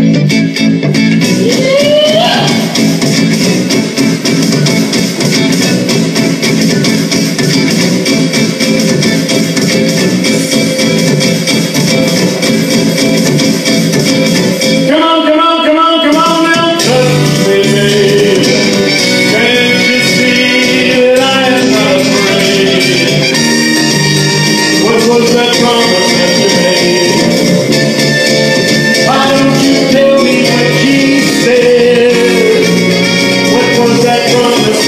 Yeah.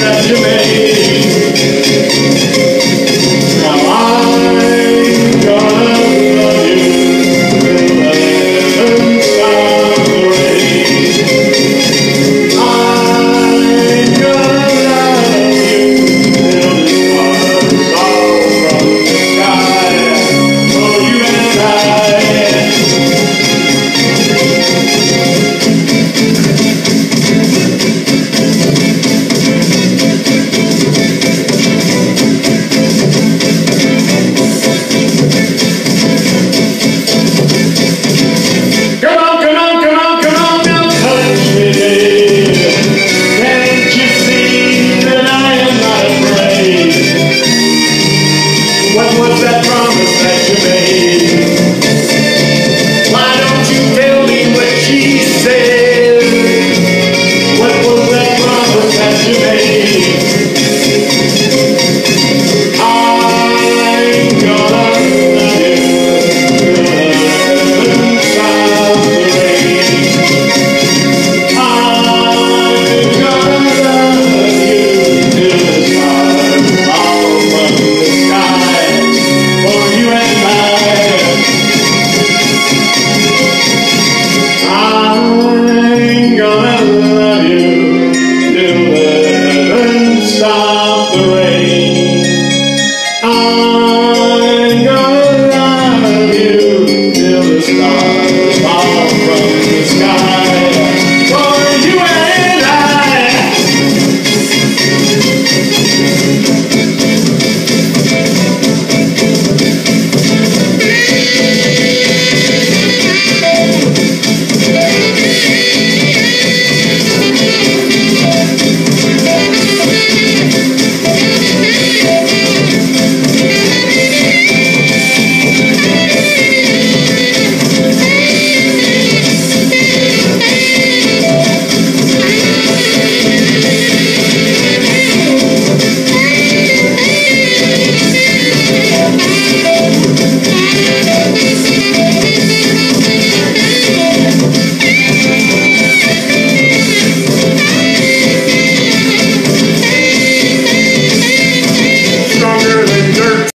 grande mesmo.